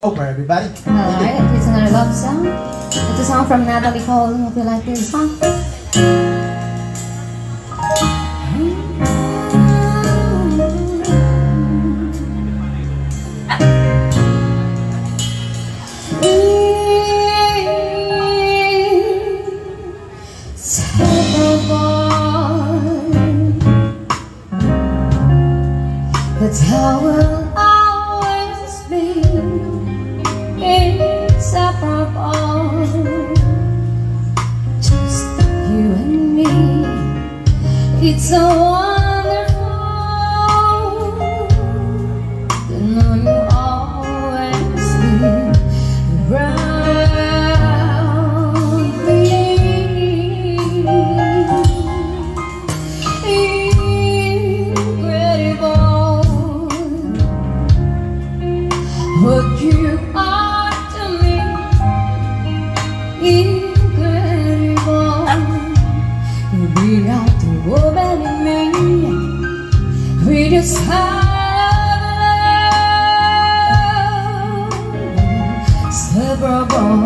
over, everybody. Alright, it's another love song. It's a song from Natalie Cole. Hope you like this song. That's how It's all woman and me We just had love. Separable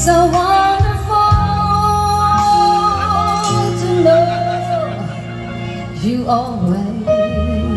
so wonderful to know you always.